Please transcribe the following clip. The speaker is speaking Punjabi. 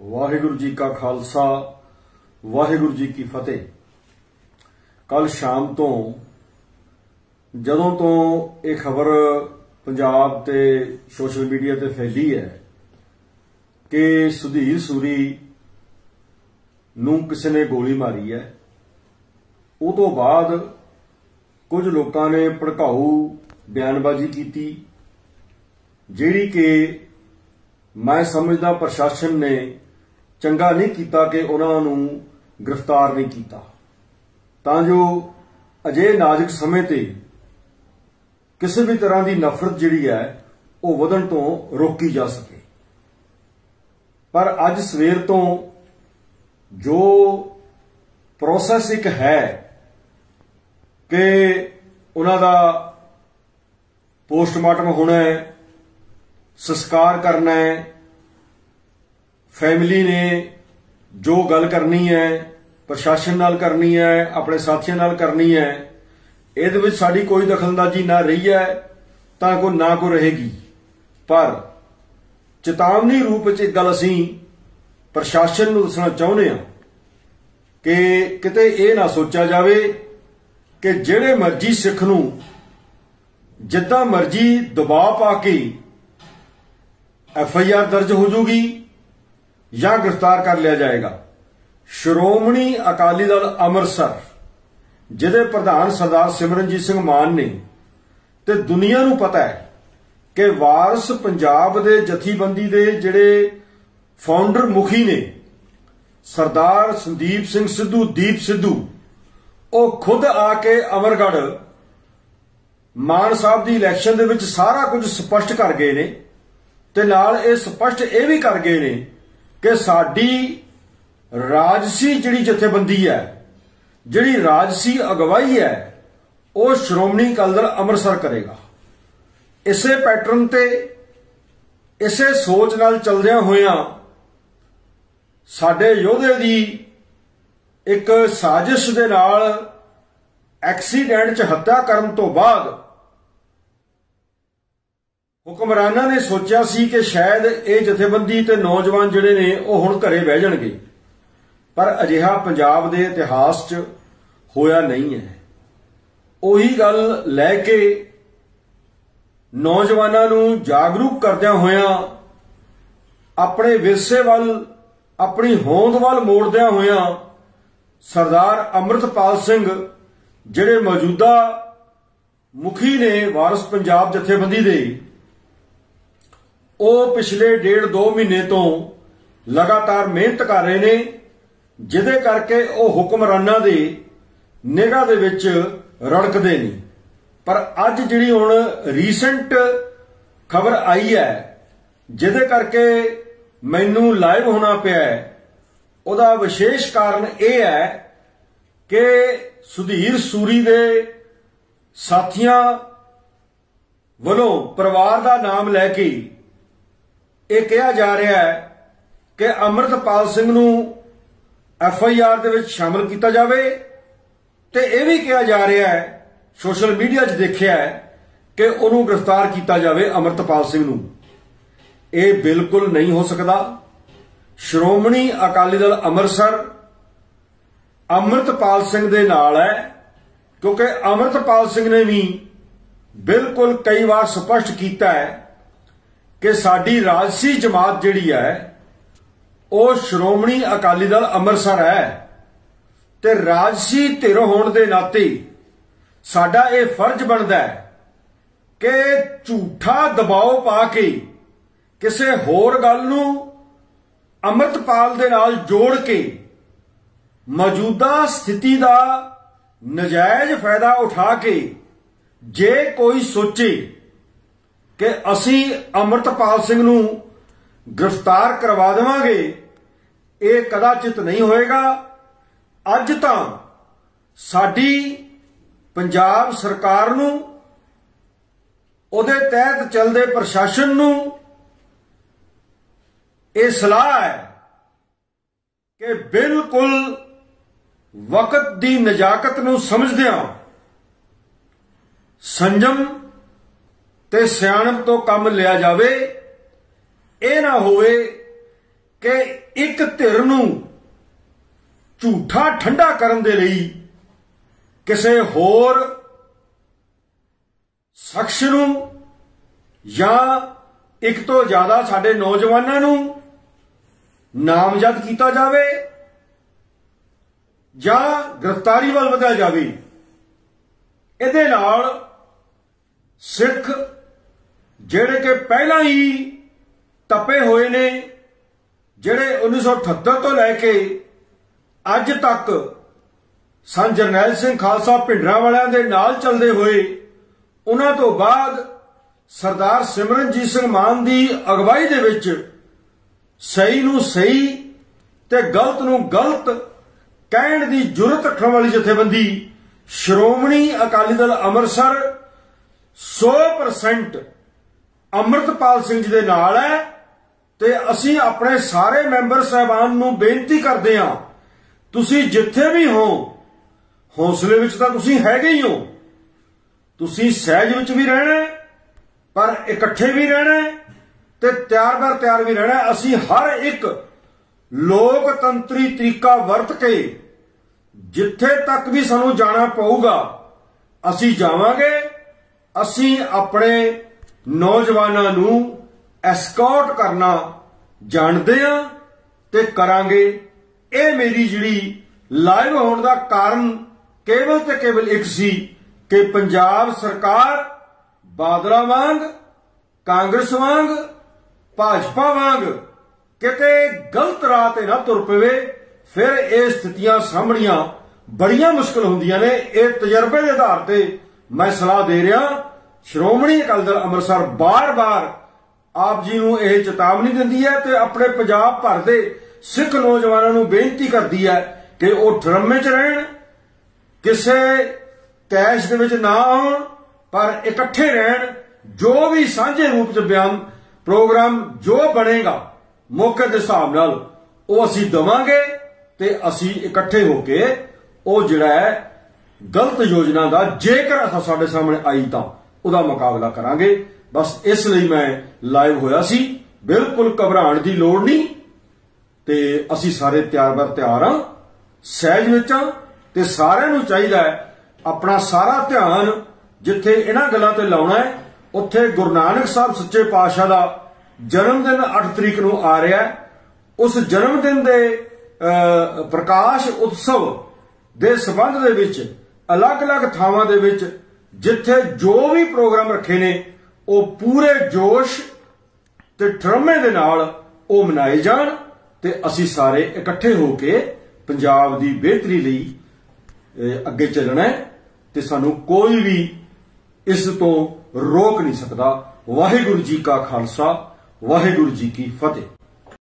ਵਾਹਿਗੁਰੂ ਜੀ ਕਾ ਖਾਲਸਾ, ਵਾਹਿਗੁਰੂ ਜੀ ਕੀ ਫਤਿਹ। ਕੱਲ ਸ਼ਾਮ ਤੋਂ, ਜਦੋਂ ਤੋਂ ਇਹ ਖਬਰ ਪੰਜਾਬ ਤੇ ਸੋਸ਼ਲ ਮੀਡੀਆ ਤੇ ਫੈਲੀ ਹੈ ਕਿ ਸੁਧੀਰ ਸੂਰੀ ਨੂੰ ਕਿਸੇ ਨੇ ਗੋਲੀ ਮਾਰੀ ਹੈ, ਉਹ ਤੋਂ ਬਾਅਦ ਕੁਝ ਲੋਕਾਂ ਨੇ ਭੜਕਾਊ ਬਿਆਨਬਾਜ਼ੀ ਕੀਤੀ, ਜਿਹੜੀ ਕਿ ਮੈਂ ਸਮਝਦਾ ਪ੍ਰਸ਼ਾਸਨ ਨੇ ਚੰਗਾ ਨਹੀਂ ਕੀਤਾ ਕਿ ਉਹਨਾਂ ਨੂੰ ਗ੍ਰਿਫਤਾਰ ਨਹੀਂ ਕੀਤਾ। ਤਾਂ ਜੋ ਅਜੇ ਨਾਜ਼ੁਕ ਸਮੇਂ ਤੇ ਕਿਸੇ ਵੀ ਤਰ੍ਹਾਂ ਦੀ ਨਫ਼ਰਤ ਜਿਹੜੀ ਹੈ, ਉਹ ਵਧਣ ਤੋਂ ਰੋਕੀ ਜਾ ਸਕੇ। ਪਰ ਅੱਜ ਸਵੇਰ ਤੋਂ ਜੋ ਪ੍ਰੋਸੈਸ ਇੱਕ ਹੈ ਕਿ ਉਹਨਾਂ ਦਾ ਪੋਸਟਮਾਰਟਮ ਹੋਣਾ ਹੈ, ਸੰਸਕਾਰ ਕਰਨਾ ਹੈ ਫੈਮਿਲੀ ਨੇ ਜੋ ਗੱਲ ਕਰਨੀ ਹੈ, ਪ੍ਰਸ਼ਾਸਨ ਨਾਲ ਕਰਨੀ ਹੈ, ਆਪਣੇ ਸਾਥੀਆਂ ਨਾਲ ਕਰਨੀ ਹੈ, ਇਹਦੇ ਵਿੱਚ ਸਾਡੀ ਕੋਈ ਦਖਲਅੰਦਾਜ਼ੀ ਨਾ ਰਹੀ ਹੈ, ਤਾਂ ਕੋ ਨਾ ਕੋ ਰਹੇਗੀ। ਪਰ ਚੇਤਾਵਨੀ ਰੂਪ ਵਿੱਚ ਇੱਕ ਗੱਲ ਅਸੀਂ ਪ੍ਰਸ਼ਾਸਨ ਨੂੰ ਦੱਸਣਾ ਚਾਹੁੰਦੇ ਹਾਂ ਕਿ ਕਿਤੇ ਇਹ ਨਾ ਸੋਚਿਆ ਜਾਵੇ ਕਿ ਜਿਹੜੇ ਮਰਜ਼ੀ ਸਿੱਖ ਨੂੰ ਜਿੱਦਾਂ ਮਰਜ਼ੀ ਦਬਾਅ ਪਾ ਕੇ ਐਫ ਆਈ ਆਰ ਦਰਜ ਹੋ ਜੂਗੀ ਜਾਂ ਗ੍ਰਿਫਤਾਰ ਕਰ ਲਿਆ ਜਾਏਗਾ। ਸ਼੍ਰੋਮਣੀ ਅਕਾਲੀ ਦਲ ਅੰਮ੍ਰਿਤਸਰ, ਜਿਹਦੇ ਪ੍ਰਧਾਨ ਸਰਦਾਰ ਸਿਮਰਨਜੀਤ ਸਿੰਘ ਮਾਨ ਨੇ, ਤੇ ਦੁਨੀਆ ਨੂੰ ਪਤਾ ਹੈ ਕਿ ਵਾਰਸ ਪੰਜਾਬ ਦੇ ਜਥੇਬੰਦੀ ਦੇ ਜਿਹੜੇ ਫਾਊਂਡਰ ਮੁਖੀ ਨੇ, ਸਰਦਾਰ ਸੰਦੀਪ ਸਿੰਘ ਸਿੱਧੂ, ਦੀਪ ਸਿੱਧੂ, ਉਹ ਖੁਦ ਆ ਕੇ ਅਮਰਗੜ ਮਾਨ ਸਾਹਿਬ ਦੀ ਇਲੈਕਸ਼ਨ ਦੇ ਵਿੱਚ ਸਾਰਾ ਕੁਝ ਸਪਸ਼ਟ ਕਰ ਗਏ ਨੇ, ਤੇ ਨਾਲ ਇਹ ਸਪਸ਼ਟ ਇਹ ਵੀ ਕਰ ਗਏ ਨੇ ਕਿ ਸਾਡੀ ਰਾਜਸੀ ਜਿਹੜੀ ਜਥੇਬੰਦੀ ਹੈ, ਜਿਹੜੀ ਰਾਜਸੀ ਅਗਵਾਈ ਹੈ, ਉਹ ਸ਼੍ਰੋਮਣੀ ਅਕਾਲੀ ਦਲ ਅੰਮ੍ਰਿਤਸਰ ਕਰੇਗਾ। ਇਸੇ ਪੈਟਰਨ ਤੇ, ਇਸੇ ਸੋਚ ਨਾਲ ਚੱਲਦਿਆਂ ਹੋਇਆਂ ਸਾਡੇ ਯੋਧੇ ਦੀ ਇੱਕ ਸਾਜ਼ਿਸ਼ ਦੇ ਨਾਲ ਐਕਸੀਡੈਂਟ 'ਚ ਹੱਤਿਆ ਕਰਨ ਤੋਂ ਬਾਅਦ ਹੁਕਮਰਾਨਾਂ ਨੇ ਸੋਚਿਆ ਸੀ ਕਿ ਸ਼ਾਇਦ ਇਹ ਜਥੇਬੰਦੀ ਤੇ ਨੌਜਵਾਨ ਜਿਹੜੇ ਨੇ, ਉਹ ਹੁਣ ਘਰੇ ਬਹਿ ਜਾਣਗੇ। ਪਰ ਅਜਿਹਾ ਪੰਜਾਬ ਦੇ ਇਤਿਹਾਸ 'ਚ ਹੋਇਆ ਨਹੀਂ ਹੈ। ਉਹੀ ਗੱਲ ਲੈ ਕੇ ਨੌਜਵਾਨਾਂ ਨੂੰ ਜਾਗਰੂਕ ਕਰਦਿਆਂ ਹੋਇਆਂ, ਆਪਣੇ ਵਿਰਸੇ ਵੱਲ, ਆਪਣੀ ਹੋਂਦ ਵੱਲ ਮੋੜਦਿਆਂ ਹੋਇਆਂ, ਸਰਦਾਰ ਅਮਰਤਪਾਲ ਸਿੰਘ ਜਿਹੜੇ ਮੌਜੂਦਾ ਮੁਖੀ ਨੇ ਵਾਰਸ ਪੰਜਾਬ ਜਥੇਬੰਦੀ ਦੇ ਉਹ ਪਿਛਲੇ ਡੇਢ 2 ਮਹੀਨੇ ਤੋਂ ਲਗਾਤਾਰ ਮਿਹਨਤ ਕਰ ਰਹੇ ਨੇ, ਜਿਹਦੇ ਕਰਕੇ ਉਹ ਹੁਕਮਰਾਨਾਂ ਦੇ ਨਿਗਾਹ ਦੇ ਵਿੱਚ ਰੜਕਦੇ ਨੇ। ਪਰ ਅੱਜ ਜਿਹੜੀ ਹੁਣ ਰੀਸੈਂਟ ਖਬਰ ਆਈ ਹੈ, ਜਿਹਦੇ ਕਰਕੇ ਮੈਨੂੰ ਲਾਈਵ ਹੋਣਾ ਪਿਆ ਉਹਦਾ ਵਿਸ਼ੇਸ਼ ਕਾਰਨ ਇਹ ਹੈ ਕਿ ਸੁਧੀਰ ਸੂਰੀ ਦੇ ਸਾਥੀਆਂ ਵੱਲੋਂ ਪਰਿਵਾਰ ਦਾ ਨਾਮ ਲੈ ਕੇ ਇਹ ਕਿਹਾ ਜਾ ਰਿਹਾ ਹੈ ਕਿ ਅਮਰਤਪਾਲ ਸਿੰਘ ਨੂੰ ਐਫ ਆਈ ਆਰ ਦੇ ਵਿੱਚ ਸ਼ਾਮਲ ਕੀਤਾ ਜਾਵੇ ਤੇ ਇਹ ਵੀ ਕਿਹਾ ਜਾ ਰਿਹਾ ਹੈ, ਸੋਸ਼ਲ ਮੀਡੀਆ 'ਚ ਦੇਖਿਆ ਹੈ ਕਿ ਉਹਨੂੰ ਗ੍ਰਿਫਤਾਰ ਕੀਤਾ ਜਾਵੇ ਅਮਰਤਪਾਲ ਸਿੰਘ ਨੂੰ। ਇਹ ਬਿਲਕੁਲ ਨਹੀਂ ਹੋ ਸਕਦਾ। ਸ਼੍ਰੋਮਣੀ ਅਕਾਲੀ ਦਲ ਅੰਮ੍ਰਿਤਸਰ ਅਮਰਤਪਾਲ ਸਿੰਘ ਦੇ ਨਾਲ ਹੈ, ਕਿਉਂਕਿ ਅਮਰਤਪਾਲ ਸਿੰਘ ਨੇ ਵੀ ਬਿਲਕੁਲ ਕਈ ਵਾਰ ਸਪਸ਼ਟ ਕੀਤਾ ਹੈ ਕਿ ਸਾਡੀ ਰਾਜਸੀ ਜਮਾਤ ਜਿਹੜੀ ਹੈ, ਉਹ ਸ਼੍ਰੋਮਣੀ ਅਕਾਲੀ ਦਲ ਅੰਮ੍ਰਿਤਸਰ ਹੈ। ਤੇ ਰਾਜਸੀ ਧਿਰ ਹੋਣ ਦੇ ਨਾਤੇ ਸਾਡਾ ਇਹ ਫਰਜ਼ ਬਣਦਾ ਹੈ ਕਿ ਝੂਠਾ ਦਬਾਅ ਪਾ ਕੇ ਕਿਸੇ ਹੋਰ ਗੱਲ ਨੂੰ ਅਮਰਤਪਾਲ ਦੇ ਨਾਲ ਜੋੜ ਕੇ ਮੌਜੂਦਾ ਸਥਿਤੀ ਦਾ ਨਜਾਇਜ਼ ਫਾਇਦਾ ਉਠਾ ਕੇ ਜੇ ਕੋਈ ਸੋਚੇ ਕਿ ਅਸੀਂ ਅਮਰਤਪਾਲ ਸਿੰਘ ਨੂੰ ਗ੍ਰਿਫਤਾਰ ਕਰਵਾ ਦੇਵਾਂਗੇ, ਇਹ ਕਦਾਚਿਤ ਨਹੀਂ ਹੋਏਗਾ। ਅੱਜ ਤਾਂ ਸਾਡੀ ਪੰਜਾਬ ਸਰਕਾਰ ਨੂੰ, ਉਹਦੇ ਤਹਿਤ ਚੱਲਦੇ ਪ੍ਰਸ਼ਾਸਨ ਨੂੰ ਇਹ ਸਲਾਹ ਹੈ ਕਿ ਬਿਲਕੁਲ ਵਕਤ ਦੀ ਨਜਾਕਤ ਨੂੰ ਸਮਝਦਿਆਂ ਸੰਜਮ ਤੇ ਸਿਆਣਪ ਤੋਂ ਕੰਮ ਲਿਆ ਜਾਵੇ, ਇਹ ਨਾ ਹੋਵੇ ਕਿ ਇੱਕ ਧਿਰ ਨੂੰ ਝੂਠਾ ਠੰਡਾ ਕਰਨ ਦੇ ਲਈ ਕਿਸੇ ਹੋਰ ਸ਼ਖਸ ਨੂੰ ਜਾਂ ਇੱਕ ਤੋਂ ਜ਼ਿਆਦਾ ਸਾਡੇ ਨੌਜਵਾਨਾਂ ਨੂੰ ਨਾਮਜ਼ਦ ਕੀਤਾ ਜਾਵੇ ਜਾਂ ਗ੍ਰਿਫਤਾਰੀ ਵੱਲ ਵਧਿਆ ਜਾਵੇ। ਇਹਦੇ ਨਾਲ ਸਿੱਖ ਜਿਹੜੇ ਕਿ ਪਹਿਲਾਂ ਹੀ ਤਪੇ ਹੋਏ ਨੇ, ਜਿਹੜੇ 1978 ਤੋਂ ਲੈ ਕੇ ਅੱਜ ਤੱਕ ਸੰਤ ਜਰਨੈਲ ਸਿੰਘ ਖਾਲਸਾ ਭਿੰਡਰਾਂ ਵਾਲਿਆਂ ਦੇ ਨਾਲ ਚੱਲਦੇ ਹੋਏ, ਉਹਨਾਂ ਤੋਂ ਬਾਅਦ ਸਰਦਾਰ ਸਿਮਰਨਜੀਤ ਸਿੰਘ ਮਾਨ ਦੀ ਅਗਵਾਈ ਦੇ ਵਿੱਚ ਸਹੀ ਨੂੰ ਸਹੀ ਤੇ ਗਲਤ ਨੂੰ ਗਲਤ ਕਹਿਣ ਦੀ ਜੁਰਤ ਰੱਖਣ ਵਾਲੀ ਜਥੇਬੰਦੀ ਸ਼੍ਰੋਮਣੀ ਅਕਾਲੀ ਦਲ ਅੰਮ੍ਰਿਤਸਰ 100% ਅੰਮ੍ਰਿਤਪਾਲ ਸਿੰਘ ਜੀ ਦੇ ਨਾਲ ਹੈ ਤੇ ਅਸੀਂ ਆਪਣੇ ਸਾਰੇ ਮੈਂਬਰ ਸਹਿਬਾਨ ਨੂੰ ਬੇਨਤੀ ਕਰਦੇ ਹਾਂ, ਤੁਸੀਂ ਜਿੱਥੇ ਵੀ ਹੋ, ਹੌਸਲੇ ਵਿੱਚ ਤਾਂ ਤੁਸੀਂ ਹੈਗੇ ਹੀ ਹੋ। ਤੁਸੀਂ ਸਹਿਜ ਵਿੱਚ ਵੀ ਰਹਿਣਾ ਪਰ ਇਕੱਠੇ ਵੀ ਰਹਿਣਾ ਤੇ ਤਿਆਰ-ਬਰ ਤਿਆਰ ਵੀ ਰਹਿਣਾ ਅਸੀਂ ਹਰ ਇੱਕ ਲੋਕਤੰਤਰੀ ਤਰੀਕਾ ਵਰਤ ਕੇ ਜਿੱਥੇ ਤੱਕ ਵੀ ਸਾਨੂੰ ਜਾਣਾ ਪਊਗਾ, ਅਸੀਂ ਜਾਵਾਂਗੇ, ਅਸੀਂ ਆਪਣੇ ਨੌਜਵਾਨਾਂ ਨੂੰ ਐਸਕੌਰਟ ਕਰਨਾ ਜਾਣਦੇ ਆ ਤੇ ਕਰਾਂਗੇ। ਇਹ ਮੇਰੀ ਜਿਹੜੀ ਲਾਈਵ ਹੋਣ ਦਾ ਕਾਰਨ ਕੇਵਲ ਤੇ ਕੇਵਲ ਇੱਕ ਸੀ ਕਿ ਪੰਜਾਬ ਸਰਕਾਰ ਬਾਦਲਾਂ ਵਾਂਗ, ਕਾਂਗਰਸ ਵਾਂਗ, ਭਾਜਪਾ ਵਾਂਗ ਕਿਤੇ ਗਲਤ ਰਾਹ ਤੇ ਨਾ ਤੁਰ ਪਵੇ, ਫਿਰ ਇਹ ਸਥਿਤੀਆਂ ਸਾਹਮਣੀਆਂ ਬੜੀਆਂ ਮੁਸ਼ਕਲ ਹੁੰਦੀਆਂ ਨੇ। ਇਹ ਤਜਰਬੇ ਦੇ ਆਧਾਰ ਤੇ ਮੈਂ ਸਲਾਹ ਦੇ ਰਿਹਾ ਸ਼੍ਰੋਮਣੀ ਅਕਾਲੀ ਦਲ ਅੰਮ੍ਰਿਤਸਰ ਬਾਰ-ਬਾਰ ਆਪ ਜੀ ਨੂੰ ਇਹ ਚੇਤਾਵਨੀ ਦਿੰਦੀ ਹੈ ਤੇ ਆਪਣੇ ਪੰਜਾਬ ਭਰ ਦੇ ਸਿੱਖ ਨੌਜਵਾਨਾਂ ਨੂੰ ਬੇਨਤੀ ਕਰਦੀ ਹੈ ਕਿ ਉਹ ਡਰਮੇ 'ਚ ਰਹਿਣ, ਕਿਸੇ ਕੈਸ਼ ਦੇ ਵਿੱਚ ਨਾ ਆਉਣ, ਪਰ ਇਕੱਠੇ ਰਹਿਣ, ਜੋ ਵੀ ਸਾਂਝੇ ਰੂਪ 'ਚ ਬਿਆਨ ਪ੍ਰੋਗਰਾਮ ਜੋ ਬਣੇਗਾ, ਮੌਕੇ ਦੇ ਹਿਸਾਬ ਨਾਲ ਉਹ ਅਸੀਂ ਦਵਾਂਗੇ ਤੇ ਅਸੀਂ ਇਕੱਠੇ ਹੋ ਕੇ ਉਹ ਜਿਹੜਾ ਹੈ ਗਲਤ ਯੋਜਨਾ ਦਾ ਜੇਕਰ ਸਾਡੇ ਸਾਹਮਣੇ ਆਈ ਤਾਂ ਉਹਦਾ ਮੁਕਾਬਲਾ ਕਰਾਂਗੇ। ਬਸ ਇਸ ਲਈ ਮੈਂ ਲਾਈਵ ਹੋਇਆ ਸੀ। ਬਿਲਕੁਲ ਘਬਰਾਉਣ ਦੀ ਲੋੜ ਨਹੀਂ। ਤੇ ਅਸੀਂ ਸਾਰੇ ਤਿਆਰ-ਬਰ ਤਿਆਰ ਆ ਸਹਿਜ ਵਿੱਚ ਆ ਤੇ ਸਾਰਿਆਂ ਨੂੰ ਚਾਹੀਦਾ ਹੈ ਆਪਣਾ ਸਾਰਾ ਧਿਆਨ ਜਿੱਥੇ ਇਹਨਾਂ ਗੱਲਾਂ ਤੇ ਲਾਉਣਾ ਹੈ। ਉੱਥੇ ਗੁਰੂ ਨਾਨਕ ਸਾਹਿਬ ਸੱਚੇ ਪਾਤਸ਼ਾਹ ਦਾ ਜਨਮ ਦਿਨ 8 ਤਰੀਕ ਨੂੰ ਆ ਰਿਹਾ ਹੈ। ਉਸ ਜਨਮ ਦਿਨ ਦੇ ਪ੍ਰਕਾਸ਼ ਉਤਸਵ ਦੇ ਸਬੰਧ ਦੇ ਵਿੱਚ, ਅਲੱਗ-ਅਲੱਗ ਥਾਵਾਂ ਦੇ ਵਿੱਚ ਜਿੱਥੇ ਜੋ ਵੀ ਪ੍ਰੋਗਰਾਮ ਰੱਖੇ ਨੇ, ਉਹ ਪੂਰੇ ਜੋਸ਼ ਤੇ ਡਰਮੇ ਦੇ ਨਾਲ ਉਹ ਮਨਾਏ ਜਾਣ ਤੇ ਅਸੀਂ ਸਾਰੇ ਇਕੱਠੇ ਹੋ ਕੇ ਪੰਜਾਬ ਦੀ ਬਿਹਤਰੀ ਲਈ ਅੱਗੇ ਚੱਲਣਾ ਹੈ ਤੇ ਸਾਨੂੰ ਕੋਈ ਵੀ ਇਸ ਤੋਂ ਰੋਕ ਨਹੀਂ ਸਕਦਾ। ਵਾਹਿਗੁਰੂ ਜੀ ਕਾ ਖਾਲਸਾ, ਵਾਹਿਗੁਰੂ ਜੀ ਕੀ ਫਤਿਹ।